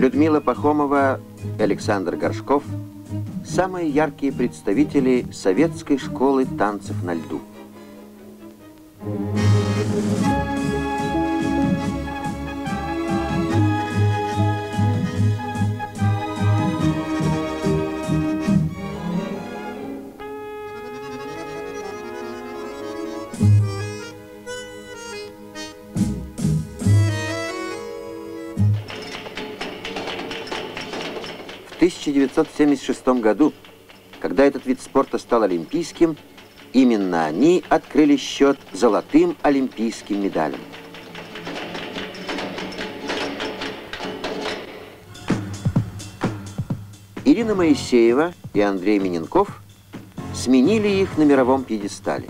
Людмила Пахомова и Александр Горшков – самые яркие представители советской школы танцев на льду. Thank you. 1976 году, когда этот вид спорта стал олимпийским, именно они открыли счет золотым олимпийским медалям. Ирина Моисеева и Андрей Миненков сменили их на мировом пьедестале.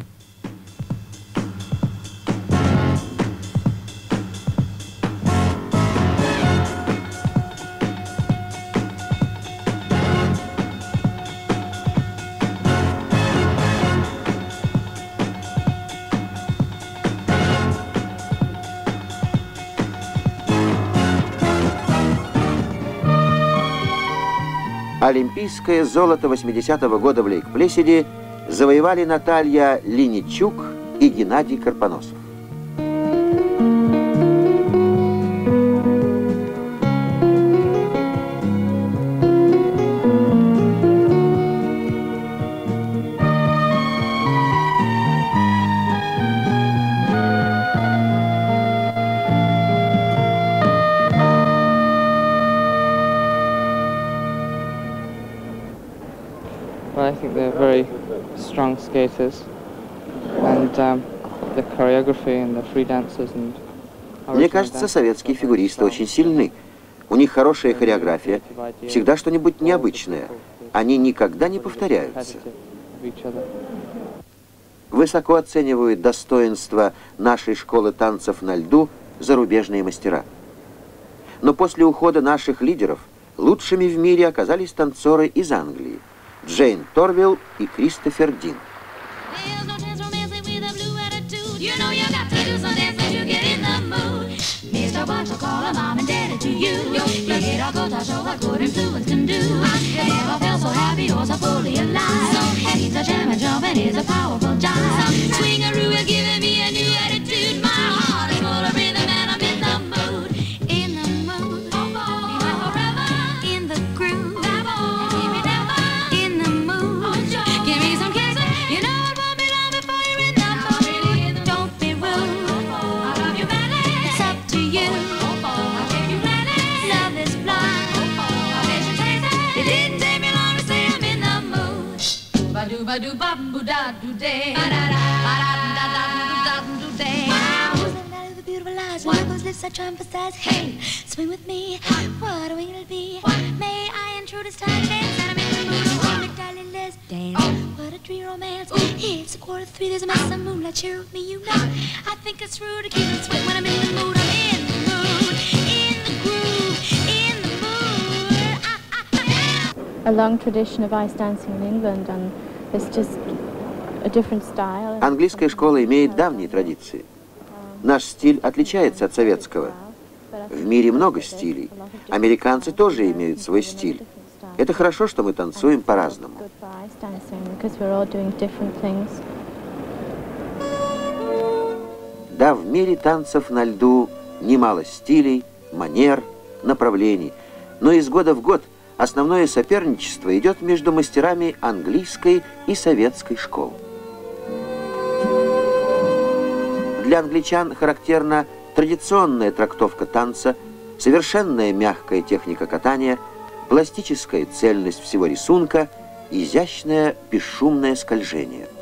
Олимпийское золото 80-го года в Лейк-Плесиде завоевали Наталья Линичук и Геннадий Карпоносов. Skaters, and um, the choreography and the free dancers and. Мне кажется, советские фигуристы очень сильны. У них хорошая хореография, всегда что-нибудь необычное. Они никогда не повторяются. Высоко оценивают достоинство нашей школы танцев на льду зарубежные мастера. Но после ухода наших лидеров лучшими в мире оказались танцоры из Англии. Джейн Торвилл и Кристофер Дин. There's no chance romancing with a blue attitude. You know you got to do some dancing to get in the mood. Mr. Bunch will call a mom and daddy to you. You get a good all what good influence can do. I never felt so happy or so fully alive. So he's a jam and jumping is a powerful jive. Swingaroo is giving me a new attitude. Do ba boo da do day. Ba da da ba da da da do da do day. Beautiful eyes? What those lips I try and emphasize? Hey, swing with me. What a wing it'll be. May I intrude this time dance? And I'm in the mood. Oh, darling, let's dance. What a dream romance. It's a quarter to three. There's a mess of moonlight. Share with me, you know. I think it's rude to keep it sweet when I'm in the mood. I'm in the mood. In the groove. In the mood. A long tradition of ice dancing in England and Английская школа имеет давние традиции. Наш стиль отличается от советского. В мире много стилей. Американцы тоже имеют свой стиль. Это хорошо, что мы танцуем по-разному. Да, в мире танцев на льду немало стилей, манер, направлений. Но из года в год – основное соперничество идет между мастерами английской и советской школ. Для англичан характерна традиционная трактовка танца, совершенная мягкая техника катания, пластическая цельность всего рисунка, изящное бесшумное скольжение –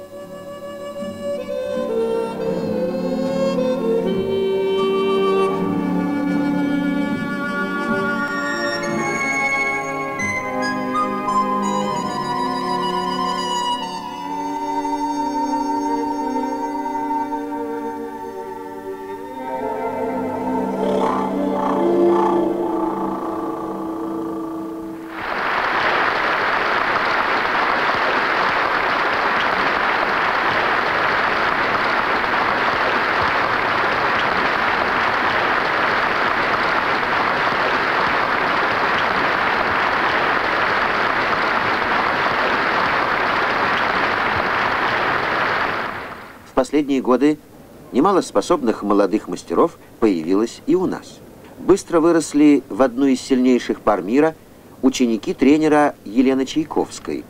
последние годы немало способных молодых мастеров появилось и у нас. Быстро выросли в одну из сильнейших пар мира ученики тренера Елены Чайковской.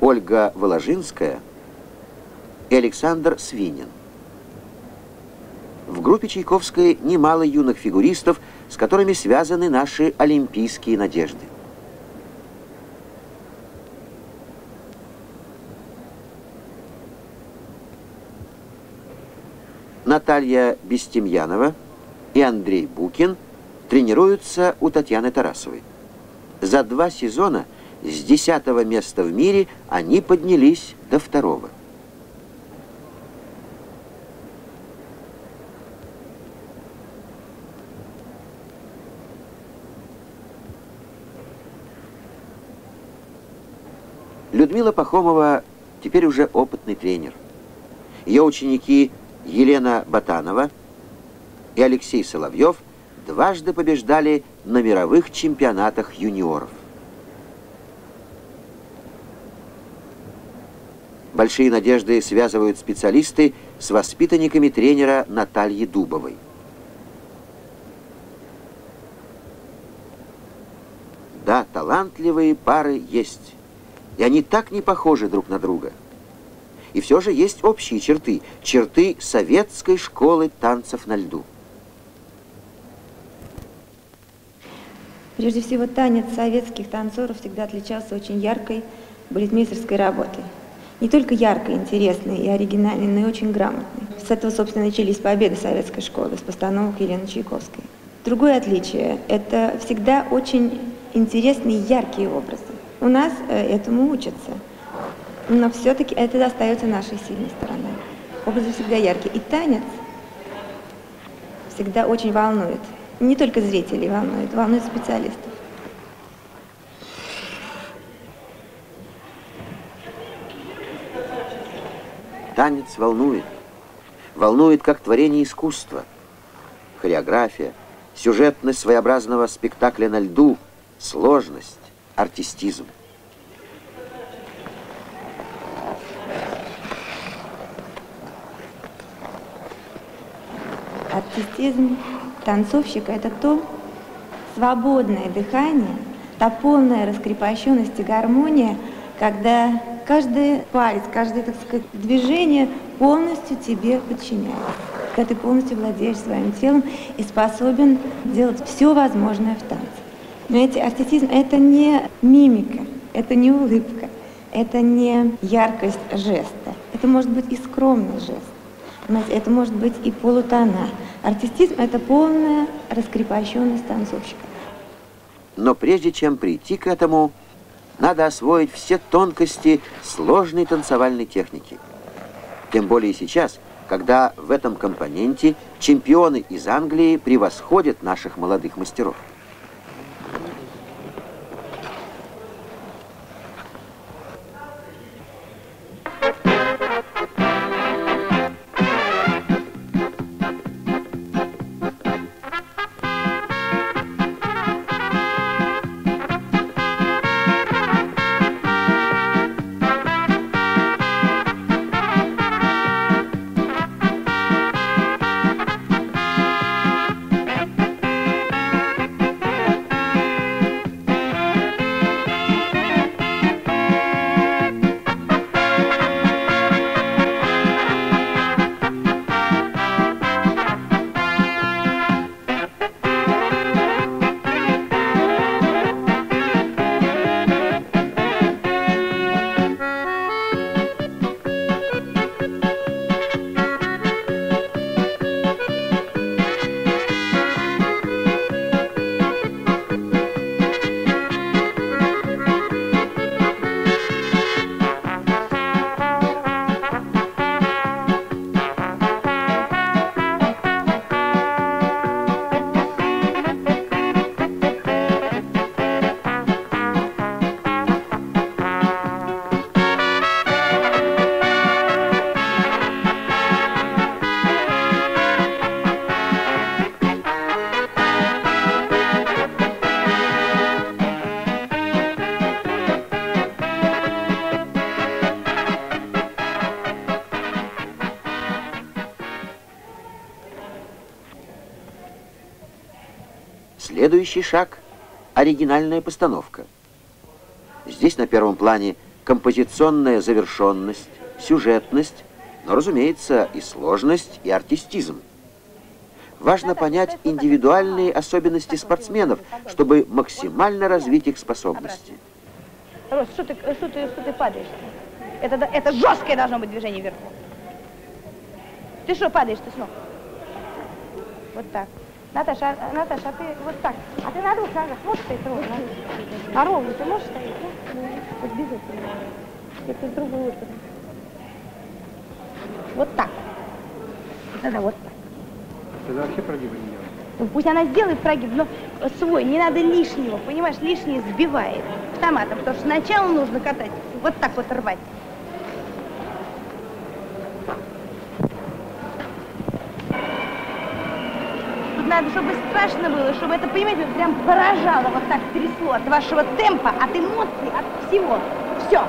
Ольга Воложинская и Александр Свинин. В группе Чайковской немало юных фигуристов, с которыми связаны наши олимпийские надежды. Наталья Бестемьянова и Андрей Букин тренируются у Татьяны Тарасовой. За два сезона с десятого места в мире они поднялись до второго. Людмила Пахомова теперь уже опытный тренер. Ее ученики Елена Батанова и Алексей Соловьев дважды побеждали на мировых чемпионатах юниоров. Большие надежды связывают специалисты с воспитанниками тренера Натальи Дубовой. Да, талантливые пары есть, и они так не похожи друг на друга. И все же есть общие черты, черты советской школы танцев на льду. Прежде всего, танец советских танцоров всегда отличался очень яркой балетмейстерской работой. Не только яркой, интересной и оригинальной, но и очень грамотной. С этого, собственно, начались победы советской школы, с постановок Елены Чайковской. Другое отличие – это всегда очень интересные, яркие образы. У нас э, этому учатся – но все-таки это остается нашей сильной стороной. Образы всегда яркие. И танец всегда очень волнует. Не только зрителей волнует, волнует специалистов. Танец волнует. Волнует как творение искусства. Хореография, сюжетность своеобразного спектакля на льду, сложность, артистизм. Артистизм танцовщика – это то свободное дыхание, та полная раскрепощенность и гармония, когда каждый палец, каждое, так сказать, движение полностью тебе подчиняется. Когда ты полностью владеешь своим телом и способен делать все возможное в танце. Эти артистизм – это не мимика, это не улыбка, это не яркость жеста. Это может быть и скромный жест. Понимаете, это может быть и полутона. Артистизм – это полная раскрепощенность танцовщика. Но прежде чем прийти к этому, надо освоить все тонкости сложной танцевальной техники. Тем более сейчас, когда в этом компоненте чемпионы из Англии превосходят наших молодых мастеров. Следующий шаг – оригинальная постановка. Здесь на первом плане композиционная завершенность, сюжетность, но, разумеется, и сложность, и артистизм. Важно понять индивидуальные особенности спортсменов, чтобы максимально развить их способности. Рос, что ты, что ты, что ты падаешь? Это, это жесткое должно быть движение вверх. Ты что падаешь, ты с ног? Вот так. Наташа, а- Наташа, а ты вот так. А ты на двух ногах можешь стоять ровно? А ровно ты можешь стоять? да? Вот без этого. Это с другой вот. Вот так. Надо вот так. Тогда вообще прогиба не делать. Ну, пусть она сделает прогиб, но свой, не надо лишнего, понимаешь, лишнее сбивает автоматом, потому что сначала нужно катать, вот так вот рвать. Тут надо, чтобы страшно было, чтобы это, понимаете, прям поражало, вот так трясло от вашего темпа, от эмоций, от всего. Все.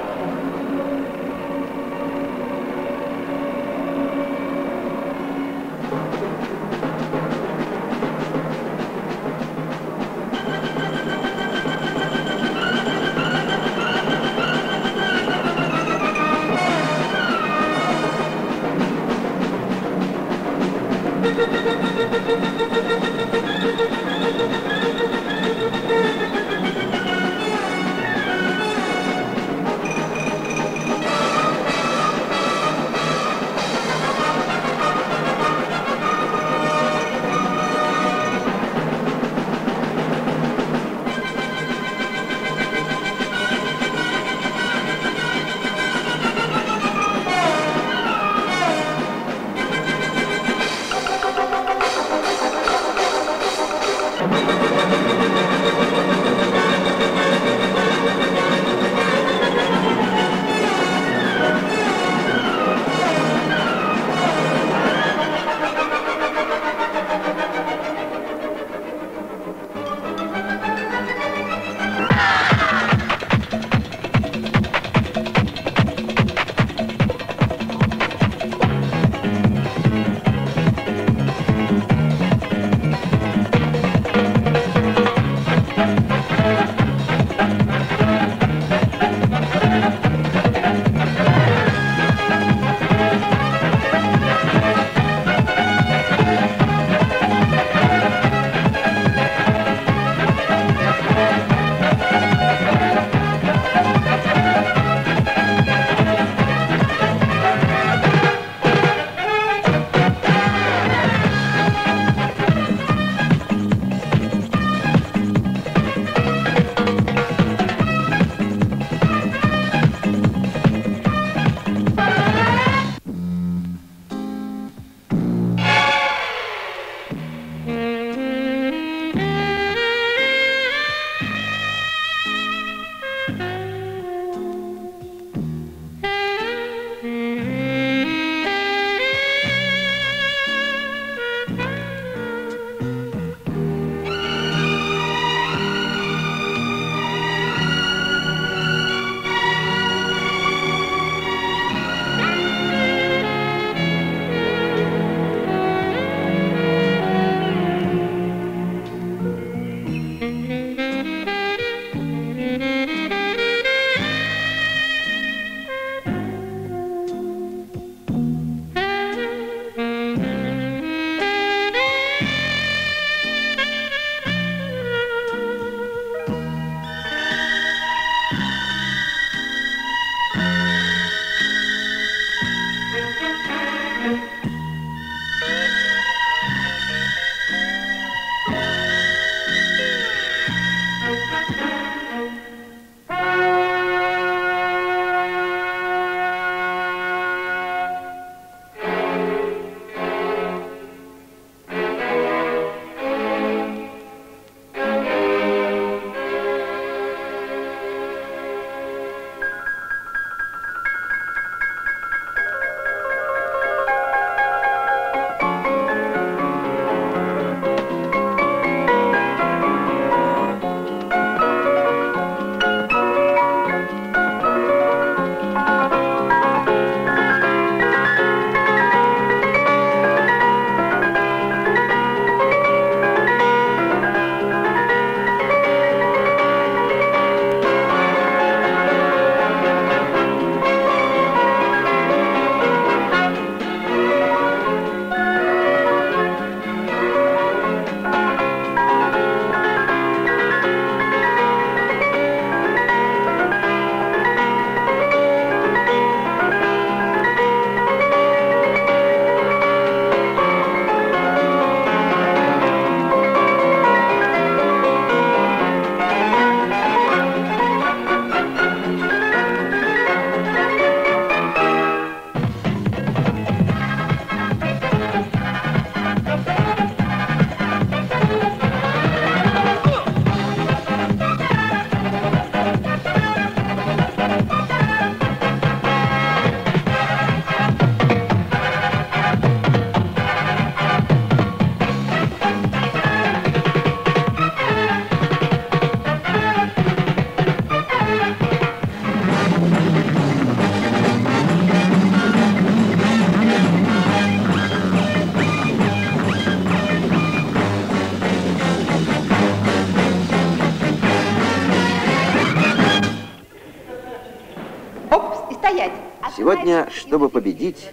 Сегодня, чтобы победить,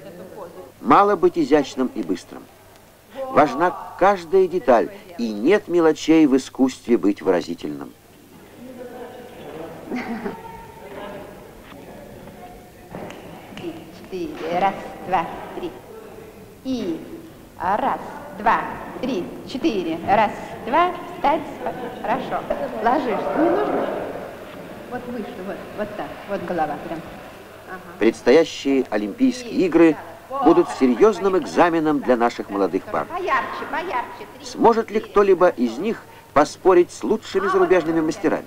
мало быть изящным и быстрым. Важна каждая деталь, и нет мелочей в искусстве быть выразительным. Четыре. Раз, два, три. И раз, два, три, четыре. Раз, два. Встать. Хорошо. Ложишь. Не нужно? Вот выше, вот, вот так. Вот голова прям. Предстоящие Олимпийские игры будут серьезным экзаменом для наших молодых пар. Сможет ли кто-либо из них поспорить с лучшими зарубежными мастерами?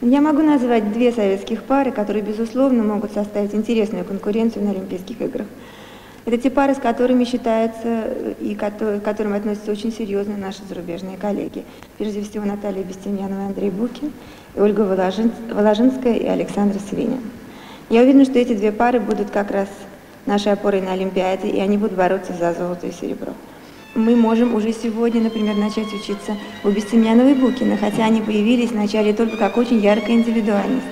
Я могу назвать две советских пары, которые, безусловно, могут составить интересную конкуренцию на Олимпийских играх. Это те пары, с которыми считаются э, и к которым относятся очень серьезно наши зарубежные коллеги. Прежде всего Наталья Бестемьянова Андрей Букин, Ольга Воложин- Воложинская и Александр Свинин. Я уверена, что эти две пары будут как раз нашей опорой на Олимпиаде, и они будут бороться за золото и серебро. Мы можем уже сегодня, например, начать учиться у Бестемьянова и Букина, хотя они появились вначале только как очень яркая индивидуальность,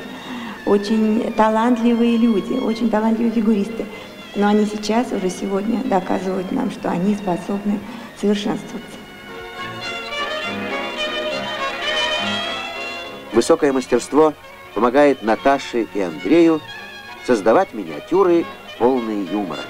очень талантливые люди, очень талантливые фигуристы. Но они сейчас, уже сегодня, доказывают нам, что они способны совершенствоваться. Высокое мастерство помогает Наташе и Андрею создавать миниатюры, полные юмора.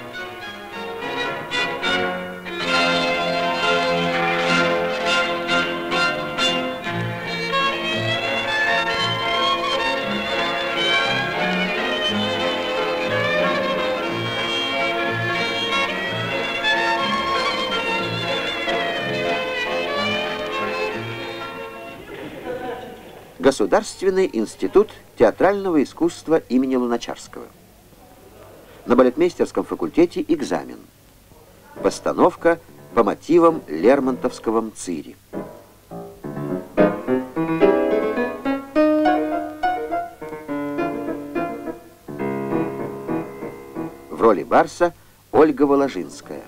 Государственный институт театрального искусства имени Луначарского. На балетмейстерском факультете экзамен. Постановка по мотивам Лермонтовского «Мцири». В роли Барса Ольга Воложинская.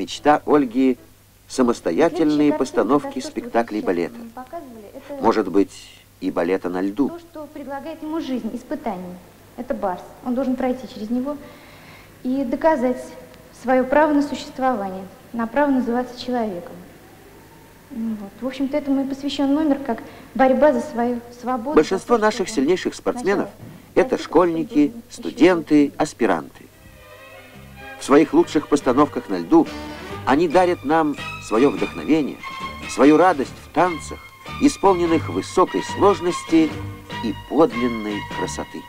Мечта Ольги – самостоятельные постановки спектаклей балета. Может быть, и балета на льду. То, что предлагает ему жизнь, испытание. Это Барс. Он должен пройти через него и доказать свое право на существование, на право называться человеком. Ну Вот. В общем-то, этому и посвящен номер как борьба за свою свободу. Большинство наших сильнейших спортсменов – это школьники, студенты, аспиранты. В своих лучших постановках на льду они дарят нам свое вдохновение, свою радость в танцах, исполненных высокой сложности и подлинной красоты.